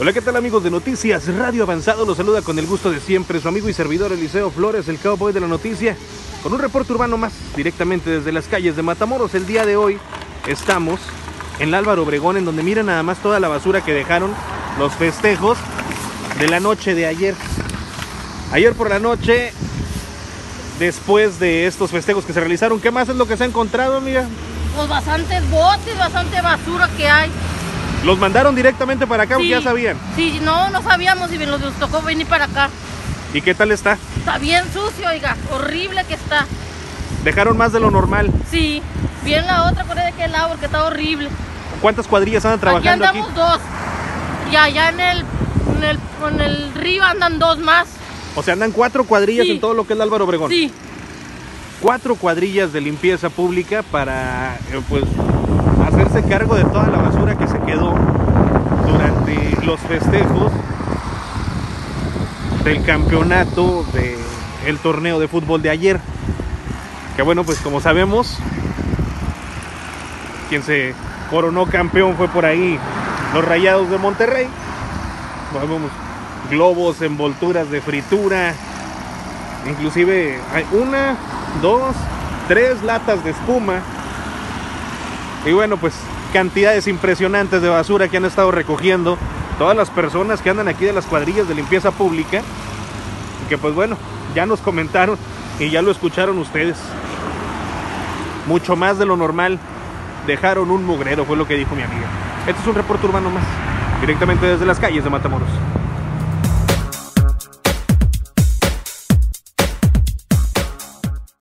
Hola, ¿qué tal amigos de Noticias Radio Avanzado? Los saluda con el gusto de siempre su amigo y servidor Eliseo Flores, el cowboy de la noticia, con un reporte urbano más directamente desde las calles de Matamoros. El día de hoy estamos en Álvaro Obregón, en donde miran nada más toda la basura que dejaron los festejos de la noche de ayer. Ayer por la noche, después de estos festejos que se realizaron, ¿qué más es lo que se ha encontrado, amiga? Pues bastantes botes, bastante basura que hay. ¿Los mandaron directamente para acá o ya sabían? Sí, no, no sabíamos y nos tocó venir para acá. ¿Y qué tal está? Está bien sucio, oiga, horrible que está. ¿Dejaron más de lo normal? Sí, bien la otra por de aquel lado porque está horrible. ¿Cuántas cuadrillas andan trabajando aquí? andamos dos. Y allá en el, en el, en el río andan dos más. O sea, andan cuatro cuadrillas en todo lo que es el Álvaro Obregón. Sí. Cuatro cuadrillas de limpieza pública para, eh, pues, hacerse cargo de toda la basura que se quedó durante los festejos del campeonato del torneo de fútbol de ayer. Que bueno, pues como sabemos, quien se coronó campeón fue por ahí los Rayados de Monterrey. Vamos, globos, envolturas de fritura, inclusive hay una, dos, tres latas de espuma y bueno, pues cantidades impresionantes de basura que han estado recogiendo todas las personas que andan aquí de las cuadrillas de limpieza pública. Que pues bueno, ya nos comentaron y ya lo escucharon ustedes. Mucho más de lo normal. Dejaron un mugrero, fue lo que dijo mi amiga. Este es un reporte urbano más, directamente desde las calles de Matamoros.